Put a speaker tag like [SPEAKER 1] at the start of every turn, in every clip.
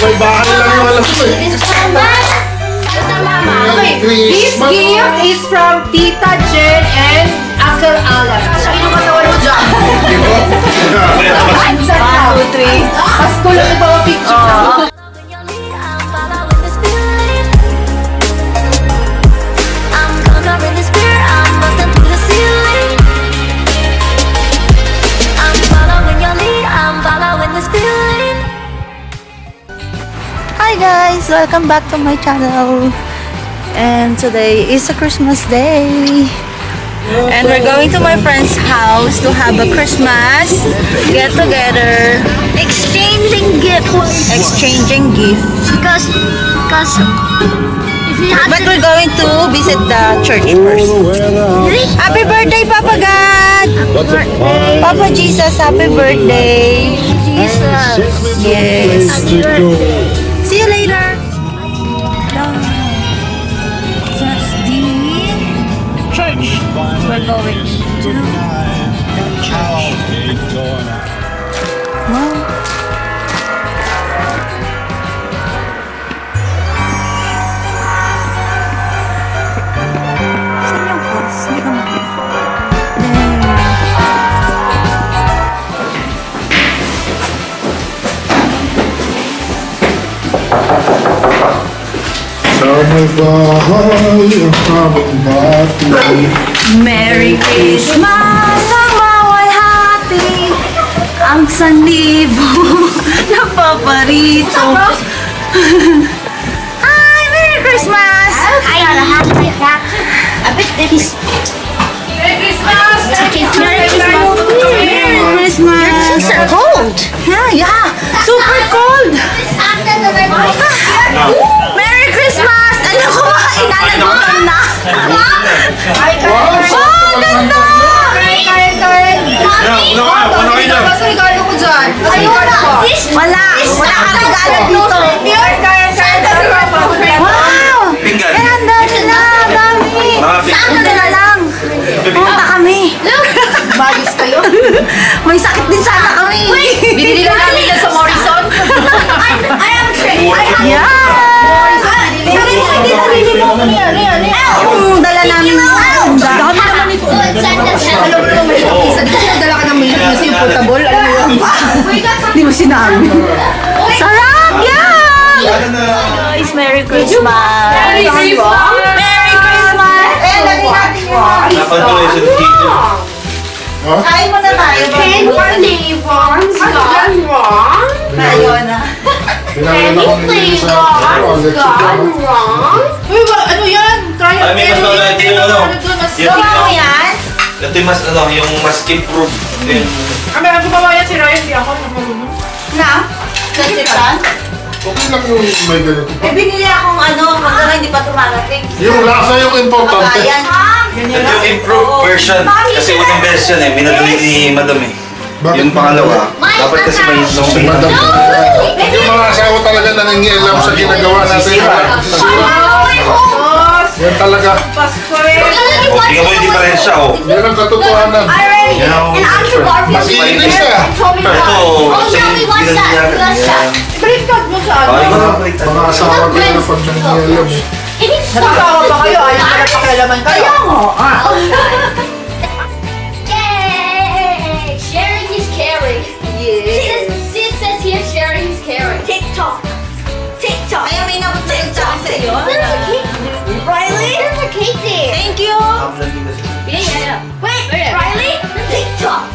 [SPEAKER 1] May bahay lang yung alam ko eh.
[SPEAKER 2] Okay, this gift is from Tita Jen and Uncle Alan. Siya yung katawan mo dyan. One, two, three. Pasko lang ito ang picture.
[SPEAKER 3] Guys! Welcome back to my channel. And today is a Christmas day. And we're going to my friend's house to have a Christmas get together.
[SPEAKER 4] exchanging gifts
[SPEAKER 3] Exchanging gifts.
[SPEAKER 4] because because if you have
[SPEAKER 3] But we're going to visit the church first. Happy birthday, Papa God! Papa Jesus, happy birthday!
[SPEAKER 4] Jesus
[SPEAKER 3] Yes. We're going to the church. Wow. Saan yung house? Hindi ko makita. There.
[SPEAKER 1] Sa may bahay ang aming bati.
[SPEAKER 3] Merry Christmas ang mawalhati Ang sanlibo na paparito Hi! Merry Christmas!
[SPEAKER 4] I gotta have my hat I bet this
[SPEAKER 2] Merry Christmas!
[SPEAKER 4] Merry Christmas
[SPEAKER 3] Merry Christmas!
[SPEAKER 4] It's cold
[SPEAKER 3] Yeah, yeah! Super cold!
[SPEAKER 4] after the red
[SPEAKER 3] Merry Christmas! Ano ko ba? Inanagutan na! Oh, ganda!
[SPEAKER 2] Kain, kain, kain.
[SPEAKER 1] Ano ka? Ano kayo dyan?
[SPEAKER 2] Basta regalo ko dyan. Regalo ko.
[SPEAKER 3] Wala! Wala kang regalo dito!
[SPEAKER 2] Mo
[SPEAKER 3] sinabi. Sarap! Yeah! Guys, Merry Christmas!
[SPEAKER 2] Merry Christmas!
[SPEAKER 3] Merry Christmas! Eh, lagi natin yung mga
[SPEAKER 5] Napatuloy sa dito.
[SPEAKER 3] Kain mo na tayo. Tayo na.
[SPEAKER 1] Pinangin ako nila sa ano, Alex Ugama.
[SPEAKER 2] Uy, wa- ano yan? Try
[SPEAKER 5] Ay, may mas maganda yung ano.
[SPEAKER 3] Gawa mo yan?
[SPEAKER 5] Ito yung mas ano, yung mas improve. Yung
[SPEAKER 2] Kami ang gumawa yan si Ryan, di ako. marunong.
[SPEAKER 3] Na? Sasipan?
[SPEAKER 1] Okay lang yung may ganito.
[SPEAKER 3] Eh, binili akong ano, hanggang hindi pa tumarating.
[SPEAKER 1] Yung lasa yung importante.
[SPEAKER 3] Ayan.
[SPEAKER 5] ito yung improved version. Kasi unang version eh, minadali ni Madam eh.
[SPEAKER 1] Bakit?
[SPEAKER 5] Yung pangalawa, dapat kasi may
[SPEAKER 1] Si
[SPEAKER 5] no.
[SPEAKER 1] Madam. Yung mga asawa talaga nangingialam sa ginagawa natin. Yan talaga.
[SPEAKER 2] Pasko eh.
[SPEAKER 5] Oh, tingnan mo yung diferensya oh.
[SPEAKER 1] Yan ang katotohanan.
[SPEAKER 5] Yan ang
[SPEAKER 1] Mas iinis ka.
[SPEAKER 5] Ito, siya yung niya.
[SPEAKER 2] Baliktad mo sa ano.
[SPEAKER 1] Mga asawa ko na pag nangingialam eh.
[SPEAKER 2] Nakasawa pa kayo, ayaw ka na pakialaman kayo.
[SPEAKER 4] Yay! Yeah, yeah. Wait, Riley? TikTok.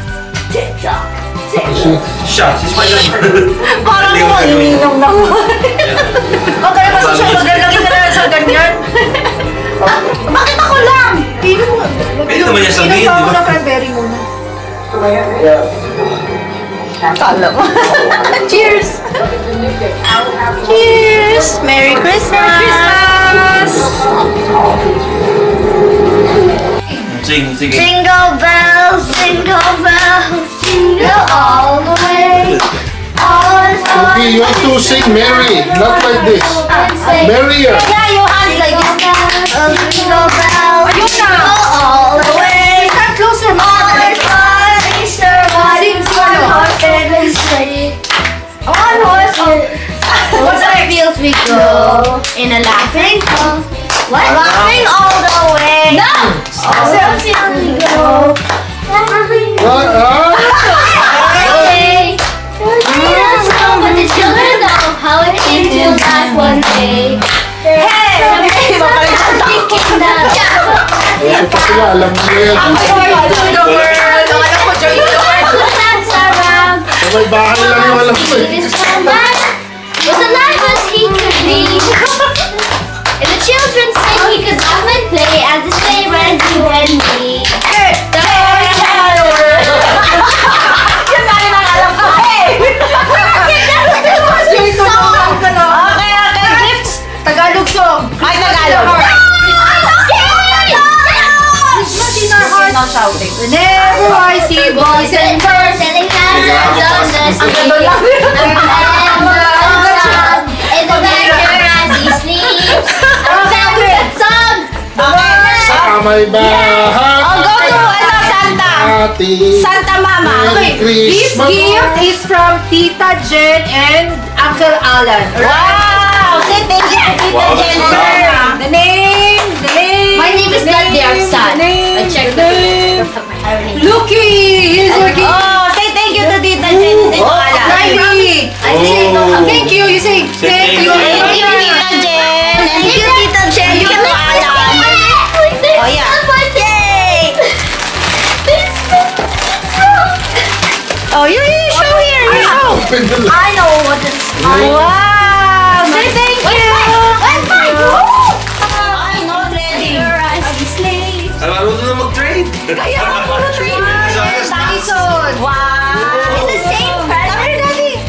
[SPEAKER 4] TikTok. TikTok.
[SPEAKER 5] Siya, si Spider-Man.
[SPEAKER 3] Parang
[SPEAKER 5] Hindi mo
[SPEAKER 3] ininom naman.
[SPEAKER 2] Huwag ka naman social lagi ka na sa ganyan.
[SPEAKER 3] Bakit ako lang?
[SPEAKER 2] Pili mo.
[SPEAKER 5] Pwede naman niya sabihin, di ba?
[SPEAKER 2] ng cranberry muna.
[SPEAKER 3] Kala mo. Cheers! Cheers! Merry! Christmas!
[SPEAKER 5] Sing, sige.
[SPEAKER 4] Jingle bells, jingle bells, jingle all the way. All the
[SPEAKER 1] Okay, you have to sing Mary, not like this. Merrier.
[SPEAKER 4] Yeah, your hands like this. Oh, jingle bells,
[SPEAKER 2] Ayun na.
[SPEAKER 4] jingle all the way.
[SPEAKER 2] Stand closer,
[SPEAKER 4] All
[SPEAKER 2] mga
[SPEAKER 4] the boys are
[SPEAKER 2] Sing,
[SPEAKER 4] riding
[SPEAKER 2] sing ano?
[SPEAKER 4] on horses and sleigh. On horses.
[SPEAKER 2] What's
[SPEAKER 4] we go in a laughing go. What? Laughing all the way. No. Something we go.
[SPEAKER 1] What?
[SPEAKER 4] Way. Let's go, but the children know how it came to life one day. Hey! Something came down.
[SPEAKER 1] Ito sila, alam mo yan.
[SPEAKER 2] Joy to the world. Alam ko, joy to the world.
[SPEAKER 4] Dance around.
[SPEAKER 1] Sa may bahay lang yung alam ko eh.
[SPEAKER 4] This man was alive as he could be. And the children sing he could laugh and play as the sleigh ran you and me. The whole entire world.
[SPEAKER 3] Yun na rin ang alam ko. Hey!
[SPEAKER 2] Joy to the world ka na.
[SPEAKER 3] Okay, okay. Gifts.
[SPEAKER 2] Tagalog song.
[SPEAKER 3] Ay, Tagalog. No shouting.
[SPEAKER 2] Whenever I see boys and girls.
[SPEAKER 4] Selling hats and on the street. In the backyard
[SPEAKER 1] may bahay.
[SPEAKER 3] Oh, go to, ano, Santa. Santa Mama.
[SPEAKER 1] Merry
[SPEAKER 2] This gift is from Tita Jen and Uncle Alan.
[SPEAKER 3] Wow! Say thank you, Tita
[SPEAKER 5] Wow,
[SPEAKER 3] Jennifer.
[SPEAKER 2] The name, the name.
[SPEAKER 4] My name is not their son.
[SPEAKER 2] the name,
[SPEAKER 4] I checked
[SPEAKER 2] the
[SPEAKER 4] the
[SPEAKER 2] name. Lucky, your gift.
[SPEAKER 3] Oh, say thank you to Tita Jen and Tito Alan.
[SPEAKER 5] Oh.
[SPEAKER 2] Thank you, you say thank you.
[SPEAKER 3] Thank you,
[SPEAKER 4] I know what it's
[SPEAKER 3] Wow! Say thank you.
[SPEAKER 4] Where's my group?
[SPEAKER 3] Ay, not ready.
[SPEAKER 5] Ay, marunong na mag-trade.
[SPEAKER 3] Kaya nga, puro trade.
[SPEAKER 2] Dyson.
[SPEAKER 3] Wow!
[SPEAKER 4] It's the same present.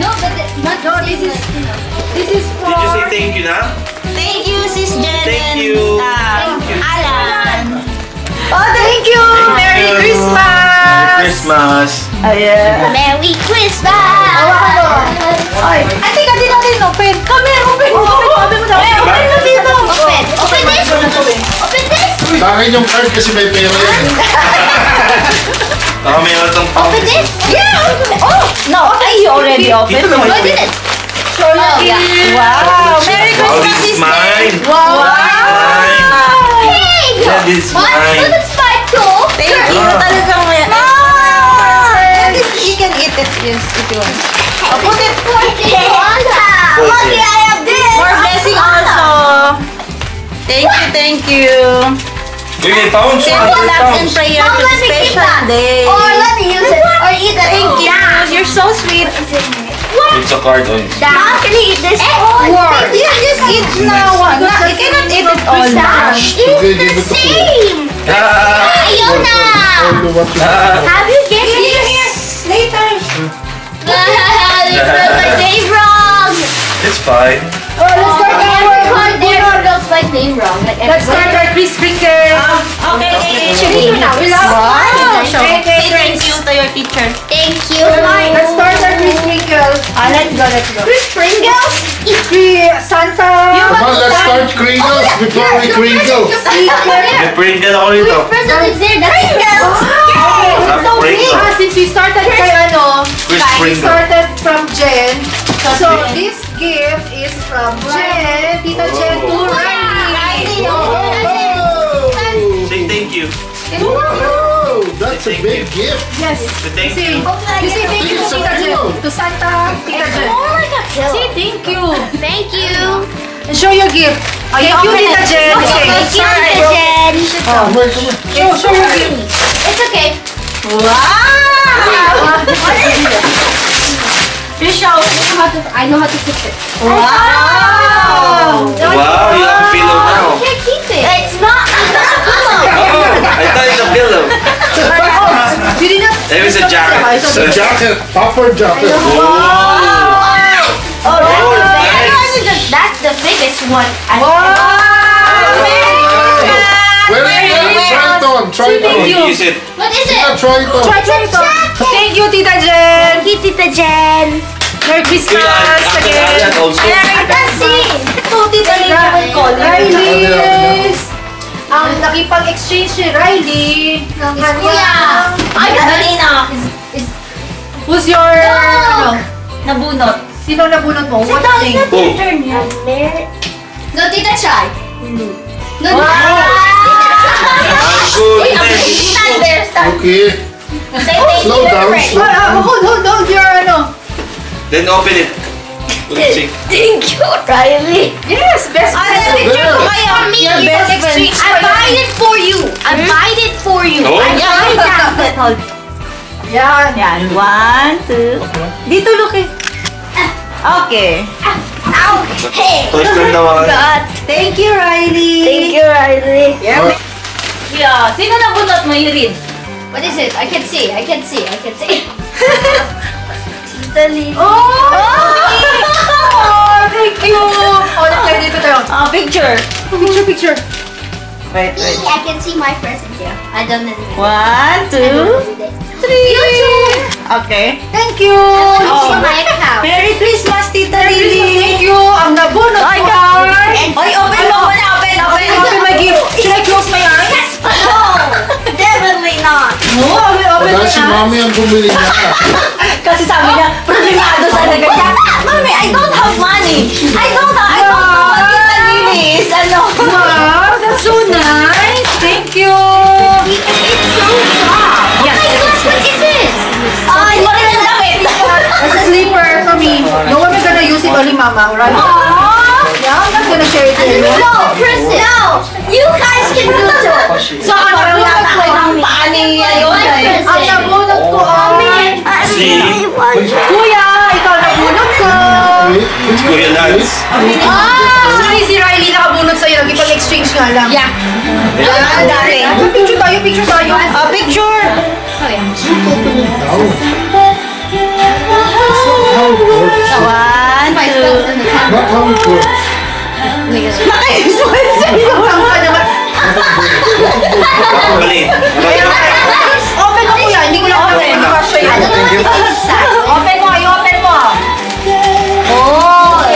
[SPEAKER 4] No, but the, not
[SPEAKER 2] No, this is- This is
[SPEAKER 5] Did you say thank you na?
[SPEAKER 3] Thank you, Sis Jen
[SPEAKER 5] Thank
[SPEAKER 3] and
[SPEAKER 5] you.
[SPEAKER 3] uh, Alan.
[SPEAKER 2] Oh, thank you. Merry
[SPEAKER 5] you.
[SPEAKER 2] Christmas.
[SPEAKER 5] Christmas.
[SPEAKER 3] Ayan.
[SPEAKER 4] Merry Christmas!
[SPEAKER 3] Ay, ay, teka, di natin open. Come here, open. Open, open mo daw. Open mo dito.
[SPEAKER 4] Open! Open this! Open this!
[SPEAKER 1] Sa akin yung card kasi may pera yan.
[SPEAKER 5] Baka may matang
[SPEAKER 4] Open this!
[SPEAKER 3] Yeah, open. Oh, no. Ay, you already opened.
[SPEAKER 5] Dito naman.
[SPEAKER 4] What is it?
[SPEAKER 2] Show your
[SPEAKER 4] Oh, yeah.
[SPEAKER 3] Wow. Merry Christmas, you want. Oh, put it.
[SPEAKER 4] Lucky I have this!
[SPEAKER 3] More blessing also. Thank you, thank you.
[SPEAKER 5] Uy, may pounds.
[SPEAKER 3] Send your
[SPEAKER 5] may
[SPEAKER 3] loves and
[SPEAKER 5] pounds.
[SPEAKER 4] Mom,
[SPEAKER 3] to
[SPEAKER 4] let
[SPEAKER 3] the
[SPEAKER 4] me keep
[SPEAKER 3] special
[SPEAKER 4] that.
[SPEAKER 3] day.
[SPEAKER 4] Or let me use it. Or eat it.
[SPEAKER 3] Thank you. You're so sweet.
[SPEAKER 5] It's a card on.
[SPEAKER 4] Mom, can you eat this?
[SPEAKER 2] Word.
[SPEAKER 3] Yeah, just eat now. No, you cannot eat it all now.
[SPEAKER 4] It's the
[SPEAKER 1] give it to Kuya.
[SPEAKER 4] same!
[SPEAKER 5] Ah!
[SPEAKER 4] Ayaw na!
[SPEAKER 1] All the what you
[SPEAKER 5] Ah!
[SPEAKER 4] Have you get you my name wrong!
[SPEAKER 5] It's fine.
[SPEAKER 2] Oh, let's start our
[SPEAKER 4] Everyone there spells my name wrong. Like
[SPEAKER 2] Let's start our Chris Sprinkle.
[SPEAKER 3] Okay, okay.
[SPEAKER 2] Dito na. We love
[SPEAKER 3] Wow.
[SPEAKER 2] Show.
[SPEAKER 3] Say thank you to your teacher.
[SPEAKER 4] Thank you.
[SPEAKER 2] Let's start our Chris Sprinkle. Ah, let's go, let's go.
[SPEAKER 4] Chris Pringles?
[SPEAKER 2] Free Santa.
[SPEAKER 1] Come on, let's start Kringles before we Kringle.
[SPEAKER 5] May Pringle ako rito.
[SPEAKER 4] Which present is there? That's Pringles!
[SPEAKER 5] Ah, Pringle.
[SPEAKER 2] Ah, since we started kay ano,
[SPEAKER 5] Chris
[SPEAKER 2] we started from Jen. So, this gift is from Jen, Tita Jen to Riley.
[SPEAKER 1] Oh,
[SPEAKER 5] Say thank you.
[SPEAKER 1] oh, that's a big gift.
[SPEAKER 2] Yes.
[SPEAKER 5] Say thank
[SPEAKER 2] Say,
[SPEAKER 5] you.
[SPEAKER 2] you say thank you to Tita Jen. To Santa, Tita Jen.
[SPEAKER 4] More like a.
[SPEAKER 2] Say thank you.
[SPEAKER 4] Thank you.
[SPEAKER 2] And show your gift. Thank you, Tita. Jen.
[SPEAKER 3] Okay,
[SPEAKER 4] Thank you, Tita oh, Jen.
[SPEAKER 1] Come on, come on.
[SPEAKER 2] Show, show your gift.
[SPEAKER 4] It's okay.
[SPEAKER 3] Wow.
[SPEAKER 4] What is it?
[SPEAKER 3] You show.
[SPEAKER 4] I know how to fix it.
[SPEAKER 3] Oh, wow.
[SPEAKER 5] Wow, you have a pillow now.
[SPEAKER 4] I can't keep it. It's not. Oh, it's not a pillow.
[SPEAKER 5] Oh, I thought it's a pillow.
[SPEAKER 2] You did not.
[SPEAKER 5] There is a jacket.
[SPEAKER 1] A jacket, puffer jacket.
[SPEAKER 3] Oh,
[SPEAKER 5] Oh,
[SPEAKER 4] That's oh,
[SPEAKER 5] nice.
[SPEAKER 4] the, that's the biggest one.
[SPEAKER 1] Where is it? Try it on, try it
[SPEAKER 2] Thank
[SPEAKER 1] on.
[SPEAKER 2] you.
[SPEAKER 5] Use it.
[SPEAKER 4] What is
[SPEAKER 1] Yeah,
[SPEAKER 4] it?
[SPEAKER 1] try it
[SPEAKER 2] Thank you, Tita Jen.
[SPEAKER 4] Thank you, Tita Jen.
[SPEAKER 2] Merry Christmas again.
[SPEAKER 4] can see.
[SPEAKER 3] Ito, tita Lina will call you.
[SPEAKER 2] Riley's. Ang nakipag-exchange si Riley ng
[SPEAKER 4] Kuya.
[SPEAKER 2] kanyang...
[SPEAKER 3] Ay, Tita Lina.
[SPEAKER 2] Who's your... ano?
[SPEAKER 3] Nabunot.
[SPEAKER 2] Sino nabunot mo? Thing?
[SPEAKER 3] it's not your turn yan.
[SPEAKER 4] No, Tita Chai. No.
[SPEAKER 5] Ah, good.
[SPEAKER 4] Stand there, stand.
[SPEAKER 1] Okay.
[SPEAKER 4] Say thank
[SPEAKER 1] Slow
[SPEAKER 4] you,
[SPEAKER 1] down,
[SPEAKER 4] friend.
[SPEAKER 1] slow
[SPEAKER 2] Ah, ah, hold, hold, hold your ano.
[SPEAKER 5] Then open it. Let's see.
[SPEAKER 4] Thank you, Riley.
[SPEAKER 2] Yes, best friend.
[SPEAKER 3] picture ko kayo.
[SPEAKER 4] For me,
[SPEAKER 3] Your best friend.
[SPEAKER 4] exchange. I buy it for you. I buy it for you.
[SPEAKER 5] Oh.
[SPEAKER 4] I buy that.
[SPEAKER 3] Hold.
[SPEAKER 2] Yan.
[SPEAKER 3] Yan. One, two. Dito, Luki. Okay.
[SPEAKER 4] Ow. Hey.
[SPEAKER 5] First time naman.
[SPEAKER 4] God.
[SPEAKER 3] Thank you, Riley.
[SPEAKER 4] Thank you, Riley.
[SPEAKER 2] Yeah.
[SPEAKER 3] Yeah. Sino nabunot mo, Yurin?
[SPEAKER 4] What is it? I can see. I can see. I can see.
[SPEAKER 2] Oh, thank you. Oh, tayo dito tayo.
[SPEAKER 3] Ah, picture.
[SPEAKER 2] Picture, picture.
[SPEAKER 3] Wait, wait.
[SPEAKER 4] I can see my present here. I don't know.
[SPEAKER 3] One, two, three. Okay.
[SPEAKER 2] Thank you.
[SPEAKER 4] Oh. my account.
[SPEAKER 3] Merry Christmas, Tita Lily.
[SPEAKER 2] Thank you. Ang nabunot
[SPEAKER 3] Ay,
[SPEAKER 2] ko ay...
[SPEAKER 3] Oy, open mo muna. Open, open.
[SPEAKER 2] Open my gift. Should I close my eyes?
[SPEAKER 4] No, definitely not.
[SPEAKER 2] No, open, open my
[SPEAKER 1] si
[SPEAKER 2] eyes.
[SPEAKER 1] mami ang bumili niya.
[SPEAKER 3] Kasi sabi niya, problemado sa lagat niya. Mami, I don't have money. I don't have, I don't know what Tita Lily is. Ano?
[SPEAKER 2] Wow, that's so nice. Thank you. Only mama, right? Yeah, I'm not gonna share it to anyone.
[SPEAKER 4] No, Kristen. No, you guys can do it.
[SPEAKER 2] So, ang
[SPEAKER 3] Parang
[SPEAKER 2] nabunot ko,
[SPEAKER 3] ako ng paani ngayon. eh.
[SPEAKER 2] ang nabunot ko ay...
[SPEAKER 5] See?
[SPEAKER 2] Kuya, ikaw nabunot ko.
[SPEAKER 5] Kuya Lance.
[SPEAKER 2] Ah, actually si Riley nakabunot sa'yo. Nagkipag-exchange nga lang. Yeah.
[SPEAKER 3] Ang galing.
[SPEAKER 2] Picture tayo, picture tayo.
[SPEAKER 3] Ah, picture.
[SPEAKER 1] How it works.
[SPEAKER 3] One, two.
[SPEAKER 1] Not how it works.
[SPEAKER 3] Naka-smile sa'yo.
[SPEAKER 5] Mali.
[SPEAKER 2] Open mo kuya, hindi ko lang open. Hindi ko siya yun. Open mo, i-open mo.
[SPEAKER 4] Oh.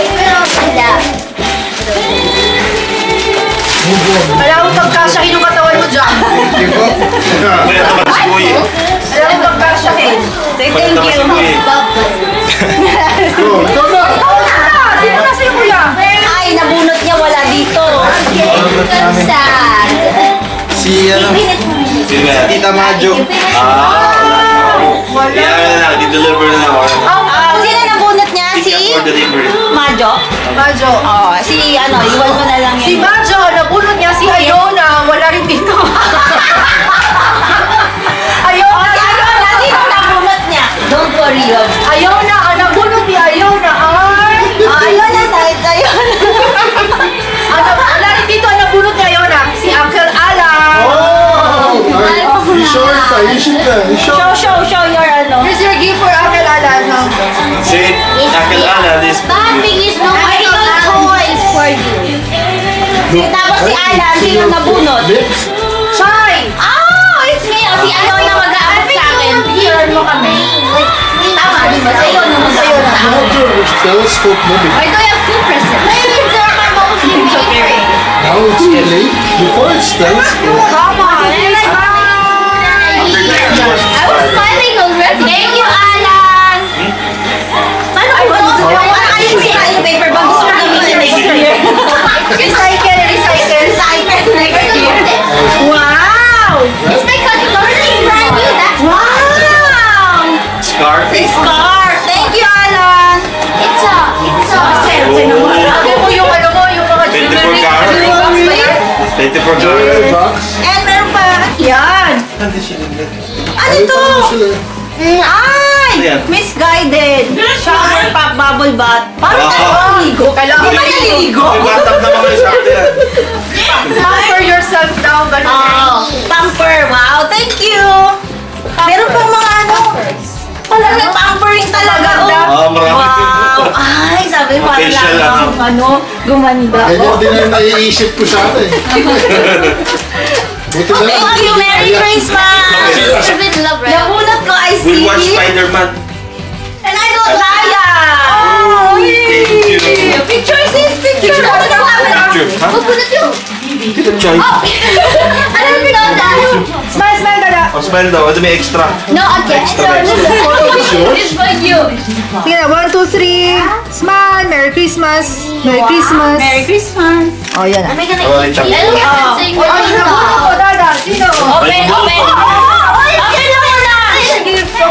[SPEAKER 2] Alam mo pagkasyahin yung katawan mo dyan.
[SPEAKER 5] Kuya.
[SPEAKER 2] Alam mo pagkasyahin.
[SPEAKER 3] Say
[SPEAKER 5] Kuya
[SPEAKER 3] thank you.
[SPEAKER 1] Go, ikaw na.
[SPEAKER 2] Ah, sino na sa'yo kuya?
[SPEAKER 3] Ay, nabunot niya wala dito.
[SPEAKER 4] That's sad.
[SPEAKER 6] Si ano,
[SPEAKER 5] Sino ba?
[SPEAKER 6] Tita Majo.
[SPEAKER 5] Ah, wala. Kaya na lang, di-deliver na or-
[SPEAKER 3] Ah, sino nabunot niya? Si. Majo?
[SPEAKER 2] Majo.
[SPEAKER 3] Oh, si ano, iwan mo na lang
[SPEAKER 2] Si
[SPEAKER 3] yan.
[SPEAKER 2] Majo, nabunot niya si Ayona. Wala rin dito. Ayona.
[SPEAKER 3] Si Ayona, sino nabunot niya? Don't worry, love.
[SPEAKER 2] Ayona,
[SPEAKER 1] tayo. I-show it. I-show
[SPEAKER 3] Show, show, show your ano.
[SPEAKER 2] Here's your gift for Uncle Alan. no?
[SPEAKER 5] Si Uncle Alan is
[SPEAKER 4] Bad thing is no medical toys for you.
[SPEAKER 3] Tapos si Alan, sino nabunot?
[SPEAKER 1] Lips.
[SPEAKER 2] Chai!
[SPEAKER 3] Ah, it's me. O, si Ayona mag-aabot sa akin. Picture mo kami. Tama, di ba? Sa'yo naman sa'yo na.
[SPEAKER 1] Your telescope moving.
[SPEAKER 4] I do have two presents. Maybe my most favorite.
[SPEAKER 1] Now it's late. Before it's telescope.
[SPEAKER 2] Come on,
[SPEAKER 4] smiling already. Thank you, Alan.
[SPEAKER 3] Paano kayo ba? Paano kayo recycle paper ba? Gusto ko gamitin next year.
[SPEAKER 2] Recycle, recycle.
[SPEAKER 3] Recycle next year. Wow!
[SPEAKER 4] It's my cousin. It's brand new. That's
[SPEAKER 3] Wow!
[SPEAKER 5] scarf.
[SPEAKER 3] Scar! Thank you, Alan!
[SPEAKER 4] it's a it's a.
[SPEAKER 2] Sabi mo yung ano mo, yung mga
[SPEAKER 5] 24
[SPEAKER 2] jewelry.
[SPEAKER 5] karat.
[SPEAKER 2] jewelry box ba yan?
[SPEAKER 5] 24
[SPEAKER 1] Jewelry
[SPEAKER 5] dollars.
[SPEAKER 1] box.
[SPEAKER 3] And meron pa. Yan! Ano to?
[SPEAKER 1] Sila.
[SPEAKER 3] Mm, Ay! Misguided! Shower pop bubble bath.
[SPEAKER 5] Ah.
[SPEAKER 3] tayo maliligo?
[SPEAKER 2] Kailangan
[SPEAKER 3] Di ba naliligo?
[SPEAKER 5] May batap na mga sa akin.
[SPEAKER 2] Pamper yourself down. Ganun.
[SPEAKER 3] Oh, pamper. Wow, thank you! Meron pang mga ano. Parang may pampering talaga. Oh.
[SPEAKER 5] Ah, marami.
[SPEAKER 3] Wow! Ay, sabi mo,
[SPEAKER 5] Facial
[SPEAKER 3] lang
[SPEAKER 5] ano.
[SPEAKER 3] ano, gumanda.
[SPEAKER 1] Ganyan din ang naiisip ko sa atin. Buti na lang.
[SPEAKER 3] Thank you! Merry Christmas!
[SPEAKER 4] You're in love, right?
[SPEAKER 3] Nabunot ko ay si...
[SPEAKER 5] We'll watch Spider-Man.
[SPEAKER 3] And I don't Raya! Oh,
[SPEAKER 5] Thank you.
[SPEAKER 3] Picture sis! Picture! Ano na camera?
[SPEAKER 5] Picture. Ha?
[SPEAKER 4] Was it do?
[SPEAKER 5] Tita Choy.
[SPEAKER 4] I didn't know that.
[SPEAKER 2] Smile, smile, dada.
[SPEAKER 5] Oh, Oh, smile daw. Ano may extra?
[SPEAKER 4] No, again.
[SPEAKER 5] Extra,
[SPEAKER 4] No,
[SPEAKER 5] extra.
[SPEAKER 4] This for you.
[SPEAKER 2] Sige na, one, two, three. Smile. Merry Christmas. Merry Christmas.
[SPEAKER 3] Merry Christmas!
[SPEAKER 2] Oh, yan na.
[SPEAKER 4] Am I gonna
[SPEAKER 5] Oh,
[SPEAKER 4] eat
[SPEAKER 5] it's a-
[SPEAKER 4] it?
[SPEAKER 3] Oh.
[SPEAKER 4] Sing
[SPEAKER 2] Oh,
[SPEAKER 4] with
[SPEAKER 2] sino?
[SPEAKER 4] you.
[SPEAKER 2] Oh, dada. Sino?
[SPEAKER 4] Open, open. Open muna.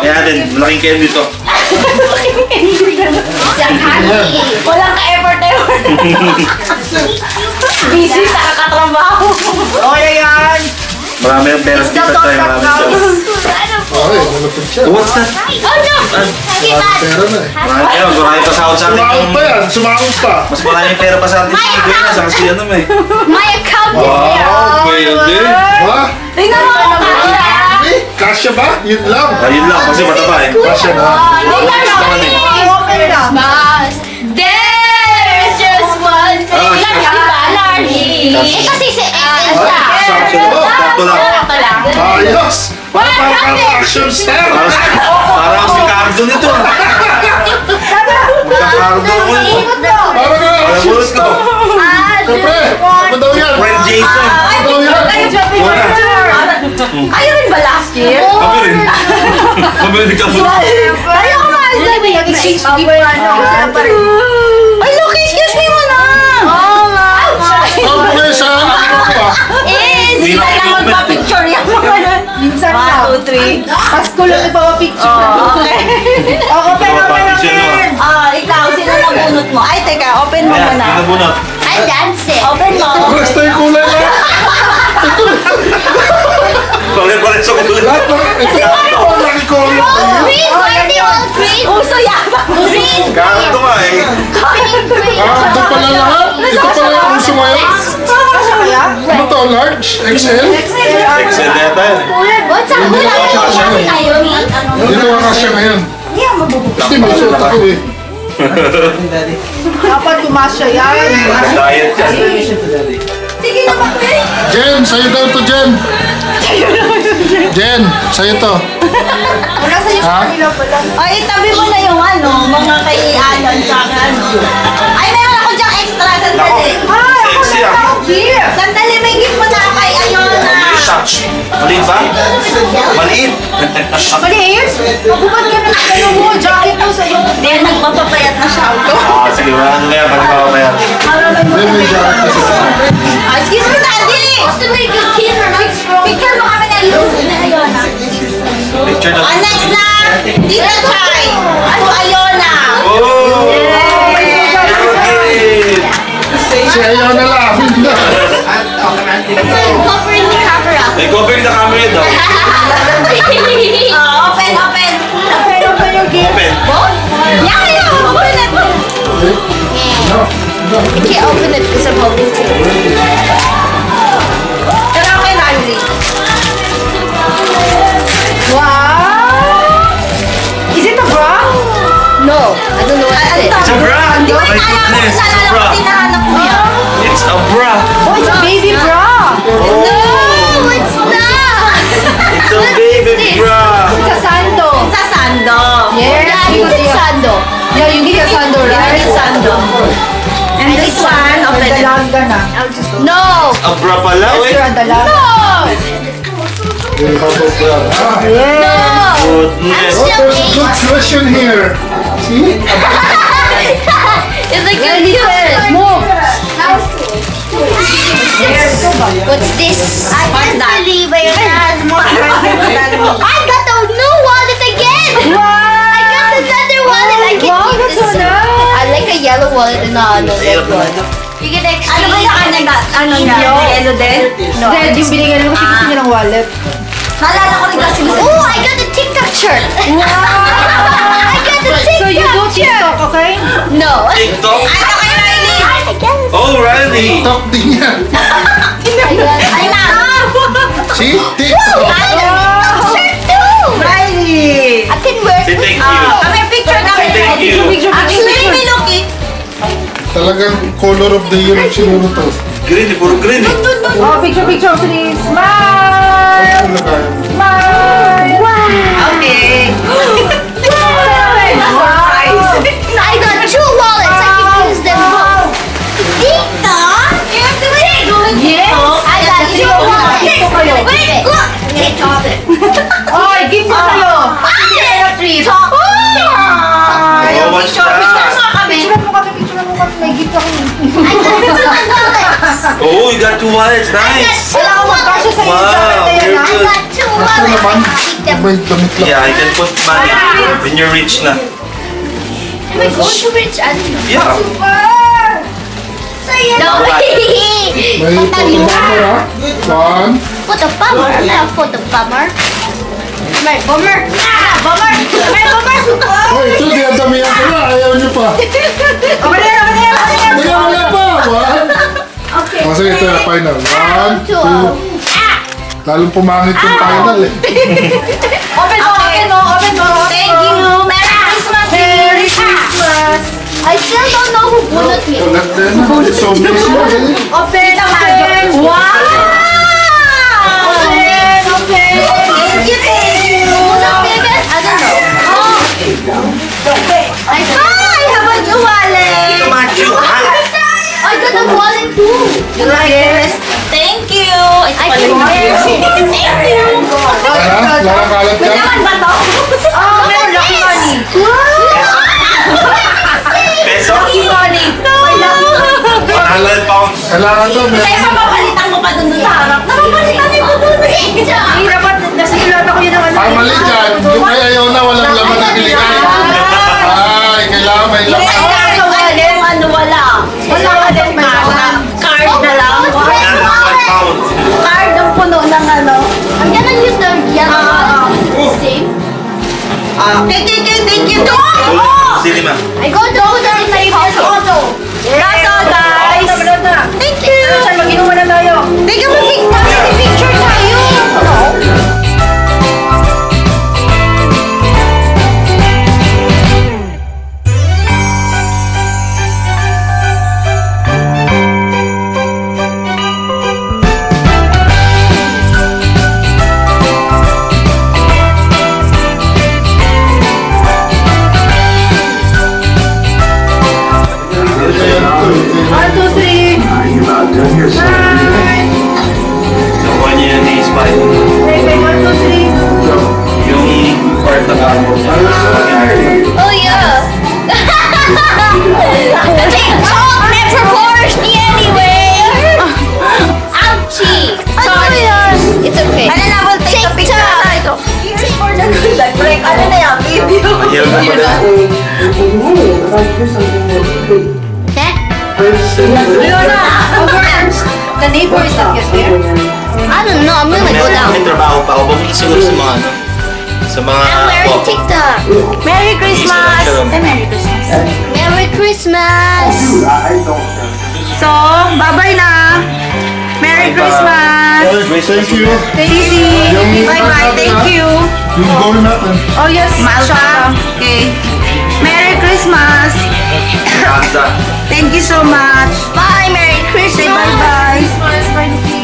[SPEAKER 5] Kaya natin, malaking kayo dito.
[SPEAKER 4] Isang hati.
[SPEAKER 3] Walang ka-effort na yun. Busy sa kakatrabaho.
[SPEAKER 2] Okay yan.
[SPEAKER 5] Marami ang pera dito tayo. Marami ang pera.
[SPEAKER 1] Ay, malapit siya.
[SPEAKER 5] What's that?
[SPEAKER 4] Oh no! Us.
[SPEAKER 1] Pera na eh.
[SPEAKER 5] Marami pera. Marami pa sa atin
[SPEAKER 1] Sumahod
[SPEAKER 5] yung...
[SPEAKER 1] pa yan. Sumahod pa.
[SPEAKER 5] Mas maraming pera pa sa atin. Saka si ano.
[SPEAKER 4] My account is there.
[SPEAKER 5] Wow, pwede.
[SPEAKER 1] Ha?
[SPEAKER 3] Tingnan mo
[SPEAKER 1] kasya ba? Yun lang.
[SPEAKER 5] Ayun lang, kasi mataba eh.
[SPEAKER 1] Kasya na.
[SPEAKER 5] Eh.
[SPEAKER 4] Christmas. There's just one thing.
[SPEAKER 5] Ah,
[SPEAKER 4] di ba? Larry. Eh, kasi si XL siya.
[SPEAKER 5] Sakto lang. Sakto lang.
[SPEAKER 4] Sakto lang.
[SPEAKER 1] Ayos! Para para para action star!
[SPEAKER 5] Parang, parang si Cardo nito. ah. Magka-Cardo.
[SPEAKER 1] Para na
[SPEAKER 5] Parang
[SPEAKER 1] action
[SPEAKER 5] ulit ko.
[SPEAKER 1] star! Siyempre! Ako daw yan!
[SPEAKER 5] Friend Jason.
[SPEAKER 1] Ako daw yan!
[SPEAKER 5] Wala.
[SPEAKER 3] Kayo rin ba last year?
[SPEAKER 5] Kami rin. Kami rin nagkasunod.
[SPEAKER 3] Tayo ko nga.
[SPEAKER 2] Exchange gift pa ano.
[SPEAKER 3] Ay, look, excuse me muna. Oo nga.
[SPEAKER 1] Ako kayo sa ano pa?
[SPEAKER 4] Is.
[SPEAKER 5] Hindi na eh.
[SPEAKER 3] magpa-picture.
[SPEAKER 2] Minsan
[SPEAKER 3] One,
[SPEAKER 2] lang.
[SPEAKER 3] two, three.
[SPEAKER 2] Pasko lang nagpapapicture.
[SPEAKER 3] Oh, okay.
[SPEAKER 2] Oh, open,
[SPEAKER 5] Ikaw,
[SPEAKER 2] open,
[SPEAKER 5] Papi, sino?
[SPEAKER 2] open.
[SPEAKER 3] Ah, ikaw, sino nabunot mo? Ay, teka, open mo
[SPEAKER 5] Ayan,
[SPEAKER 3] muna.
[SPEAKER 5] pinabunot.
[SPEAKER 4] I'm dancing.
[SPEAKER 3] Open mo.
[SPEAKER 1] Basta yung kulay na.
[SPEAKER 5] Pare-pare sa kulay.
[SPEAKER 1] Lahat ng ito. Ang.
[SPEAKER 4] All green. Party all green.
[SPEAKER 3] Uso yabang.
[SPEAKER 4] Green.
[SPEAKER 5] Cardo nga eh.
[SPEAKER 4] Green. Green.
[SPEAKER 1] Ah, ito pala lahat. Ito pala uso ngayon. To? Large? XL?
[SPEAKER 5] Excel yata yan.
[SPEAKER 4] What's up? Wala
[SPEAKER 1] Kasha, kasha.
[SPEAKER 4] tayo.
[SPEAKER 1] Dito ang kasya ngayon. Kasi may suot ako eh.
[SPEAKER 2] Dapat kumasya yan.
[SPEAKER 5] Diet yan.
[SPEAKER 3] Sige na, Bakit?
[SPEAKER 1] Jen, sa'yo daw to Jen. Jen, sa'yo to.
[SPEAKER 2] Wala sa'yo sa kanila pala.
[SPEAKER 3] Ay, itabi mo na yung ano, mga kay Alan sa ano. Ay, meron ako diyang extra. Sandali.
[SPEAKER 2] Ay, ako na
[SPEAKER 5] ah.
[SPEAKER 2] ako gift.
[SPEAKER 3] Sandali,
[SPEAKER 5] Maliit ba? Maliit.
[SPEAKER 2] Maliit? Magubad ka na sa ano mo. Jacket mo sa'yo.
[SPEAKER 3] Hindi, nagpapapayat na siya.
[SPEAKER 5] Ah, sige, wala na yan.
[SPEAKER 1] Kasi.
[SPEAKER 3] Ah, excuse me, Daddy.
[SPEAKER 4] What's the make good kid or next
[SPEAKER 3] Picture mo kami na Ayona.
[SPEAKER 5] Picture na.
[SPEAKER 3] Ah, next na, Tita Chay. Ano, Ayona.
[SPEAKER 5] Oh! Yay!
[SPEAKER 1] Si ayaw na lang.
[SPEAKER 4] Covering the camera.
[SPEAKER 5] May covering na camera daw.
[SPEAKER 3] Ah, open, open.
[SPEAKER 2] Open, open your gift.
[SPEAKER 5] Open.
[SPEAKER 3] Yeah, yeah, open it.
[SPEAKER 4] You can't open it because I'm holding to it.
[SPEAKER 2] A bra
[SPEAKER 5] pala,
[SPEAKER 2] Yes,
[SPEAKER 5] wait.
[SPEAKER 2] dalaga.
[SPEAKER 1] Ah,
[SPEAKER 2] Yeah.
[SPEAKER 5] Goodness.
[SPEAKER 1] Oh, there's a good question here. See?
[SPEAKER 4] It's like a cute.
[SPEAKER 2] Move.
[SPEAKER 4] What's this?
[SPEAKER 3] I can't believe I has more
[SPEAKER 4] I got the new wallet again. I got another wallet. I can
[SPEAKER 2] Wow,
[SPEAKER 4] keep this.
[SPEAKER 2] so nice.
[SPEAKER 4] I like a yellow wallet and not a red one.
[SPEAKER 3] Ano na, ano na, yellow din? No.
[SPEAKER 2] Red, yung binigyan mo kasi gusto niya ng wallet.
[SPEAKER 3] Naalala ko rin kasi gusto.
[SPEAKER 4] Oh, I got a TikTok shirt. I got the TikTok
[SPEAKER 2] So you do
[SPEAKER 4] shirt.
[SPEAKER 2] TikTok, okay?
[SPEAKER 4] No.
[SPEAKER 5] TikTok.
[SPEAKER 3] Ano kay Riley?
[SPEAKER 4] I guess.
[SPEAKER 5] Oh, Riley.
[SPEAKER 1] Talk din yan.
[SPEAKER 4] I got
[SPEAKER 3] Ay na!
[SPEAKER 1] See? TikTok.
[SPEAKER 4] I got a TikTok shirt too.
[SPEAKER 3] Riley!
[SPEAKER 4] I can wear
[SPEAKER 5] Say thank you.
[SPEAKER 3] Ah, kami picture namin.
[SPEAKER 5] Thank you.
[SPEAKER 2] Picture, picture,
[SPEAKER 3] Actually, may look it.
[SPEAKER 1] Talagang color of the year siguro to.
[SPEAKER 5] Green, puro green eh.
[SPEAKER 2] Oh, picture, picture, please. Smile!
[SPEAKER 5] Oh, you got two wallets. Nice.
[SPEAKER 2] Wala akong magkasya sa iyo.
[SPEAKER 5] Wow,
[SPEAKER 2] Jacket na yan,
[SPEAKER 5] you're
[SPEAKER 2] ha?
[SPEAKER 5] good.
[SPEAKER 4] got two wallets.
[SPEAKER 1] naman. May damit.
[SPEAKER 5] Yeah, you can put money when you're rich na.
[SPEAKER 4] Am I going to rich? I don't know.
[SPEAKER 5] Yeah.
[SPEAKER 4] No.
[SPEAKER 1] May photo bomber ha. One.
[SPEAKER 4] Put a bummer. I'm not put a bummer. My bummer. Ah, bummer. My bummer.
[SPEAKER 1] Oh, ito, dinadamihan ko na. Ayaw niyo pa.
[SPEAKER 2] Over there, over there, over there.
[SPEAKER 1] Wala, wala pa. One. O, sige, ito na final. One,
[SPEAKER 4] Two.
[SPEAKER 1] two. Lalong pumangit yung final eh.
[SPEAKER 2] Open mo, open mo, open mo.
[SPEAKER 4] Thank you. Merry Christmas.
[SPEAKER 2] Merry Christmas.
[SPEAKER 4] I still don't know who bullet me.
[SPEAKER 1] Ulat din. It's so eh.
[SPEAKER 2] Open, open. Wow! Open, open.
[SPEAKER 4] Thank you, thank you. Bullet me again? I don't know. Oh. I, I have a new wallet.
[SPEAKER 5] Machu.
[SPEAKER 4] I got a wallet too.
[SPEAKER 2] You like it?
[SPEAKER 3] Thank you! Ito
[SPEAKER 4] I can wear it. Thank you.
[SPEAKER 1] Ha? Larang kalat ka?
[SPEAKER 2] Naman ba to? Oh, meron lucky money.
[SPEAKER 5] Peso?
[SPEAKER 2] Lucky money. May lucky money.
[SPEAKER 5] 100 pounds.
[SPEAKER 1] Kailangan to. May...
[SPEAKER 3] Kaya papapalitan mo pa dun sa harap.
[SPEAKER 4] Napapalitan Budut.
[SPEAKER 2] Hindi dapat nasigurado ko yun ang ano.
[SPEAKER 1] Ay, mali dyan. Yung kay ayaw na, walang laman na binigay. Ay, kailangan may laman.
[SPEAKER 3] Thank you, thank you, thank you.
[SPEAKER 5] Ulit. Cinema.
[SPEAKER 4] I go to the neighbor's auto.
[SPEAKER 3] That's all, guys. Thank you.
[SPEAKER 2] Mag-inuman na tayo.
[SPEAKER 3] Teka, mag-picture
[SPEAKER 4] Good.
[SPEAKER 3] Like, ano na yan, video.
[SPEAKER 5] Mahirap na.
[SPEAKER 4] Eh?
[SPEAKER 2] Leona, over. The neighbor is not yet there.
[SPEAKER 4] I don't know. I'm gonna go down.
[SPEAKER 5] May trabaho pa ako. Babalik siguro sa mga ano. Sa mga
[SPEAKER 4] I'm wearing. TikTok.
[SPEAKER 3] Christmas! Merry Christmas.
[SPEAKER 4] Merry Christmas.
[SPEAKER 3] So, bye-bye na. Merry. Christmas!
[SPEAKER 1] Thank you.
[SPEAKER 3] Daisy!
[SPEAKER 1] Yung
[SPEAKER 3] Bye-bye, thank
[SPEAKER 1] ha?
[SPEAKER 3] you!
[SPEAKER 1] Yung goal natin.
[SPEAKER 2] Oh, yes.
[SPEAKER 3] Malta! Okay. Merry Christmas! Thank you so much!
[SPEAKER 4] Bye. Merry Christmas.
[SPEAKER 3] bye-bye!